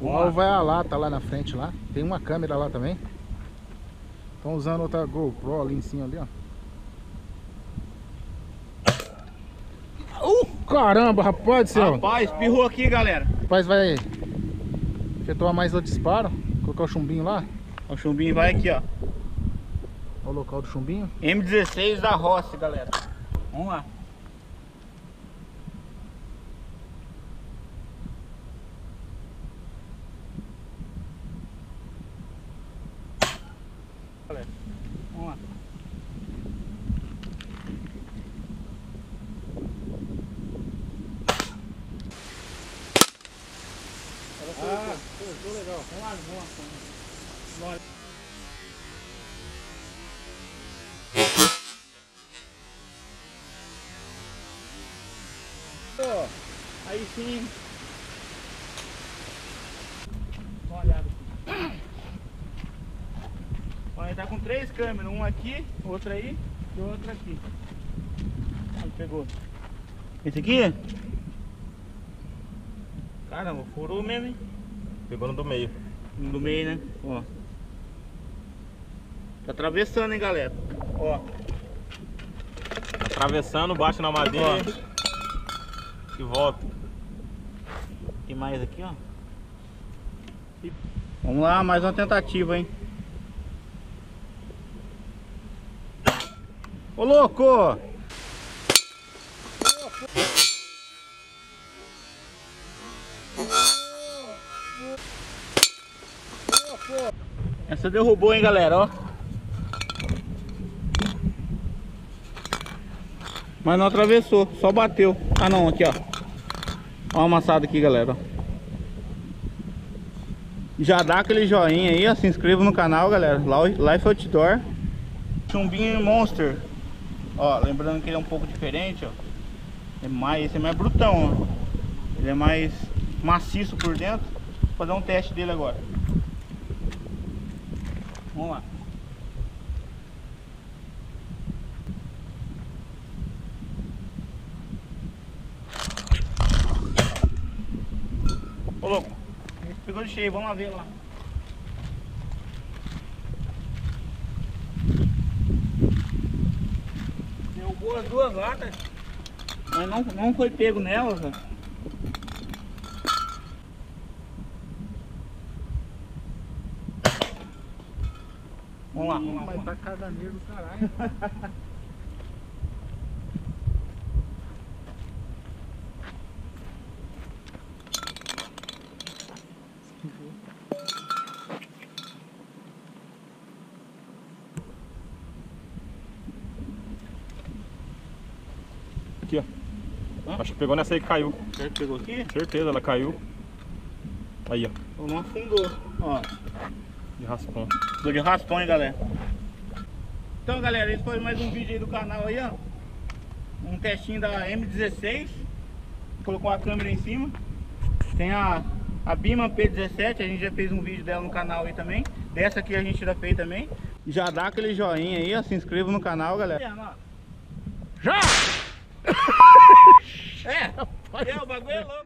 O alvo vai a lata lá na frente lá. Tem uma câmera lá também. Estão usando outra GoPro ali em cima ali, ó. Uh, caramba, rapaz do céu. Rapaz, espirrou aqui, galera. Rapaz, vai efetuar mais o disparo. Colocar o chumbinho lá. O chumbinho vai aqui, ó. Olha o local do chumbinho. M16 da Rossi, galera. Vamos lá. Galera, vamos lá. Ah, ficou legal. Vamos lá, vamos lá. Vamos lá. Aí sim. Dá uma olhada aqui. Ó, ele tá com três câmeras, um aqui, outro aí e outro aqui. Ele pegou. Esse aqui? Caramba, furou mesmo, hein? Pegou no do meio. Um do meio, né? Ó. Tá atravessando, hein, galera? Ó. Atravessando, bate na madeira e volta. Tem mais aqui, ó. Vamos lá, mais uma tentativa, hein? Ô louco! Essa derrubou, hein, galera, ó. Mas não atravessou, só bateu. Ah não, aqui ó. Ó amassado aqui, galera. Já dá aquele joinha aí, ó. Se inscreva no canal, galera. Life Outdoor. Chumbinho Monster. Ó, lembrando que ele é um pouco diferente, ó. É mais, esse é mais brutão, ó. Ele é mais maciço por dentro. Vou fazer um teste dele agora. Vamos lá. Ô louco, pegou de cheio, vamos lá ver lá. Derrubou as duas latas, mas não, não foi pego nelas, ó. Vamos lá, vamos lá. Mas tá caganeiro do caralho. Aqui, ó. Acho que pegou nessa aí que caiu. Será que pegou aqui? Certeza, ela caiu. Aí, ó. Ou não afundou. Ó, De raspão. Dou de raspão, hein, galera. Então, galera, esse foi mais um vídeo aí do canal aí, ó. Um testinho da M16. Colocou a câmera em cima. Tem a, a Bima P17, a gente já fez um vídeo dela no canal aí também. Dessa aqui a gente já fez também. Já dá aquele joinha aí, ó. Se inscreva no canal, galera. Já! É, é, o bagulho é louco.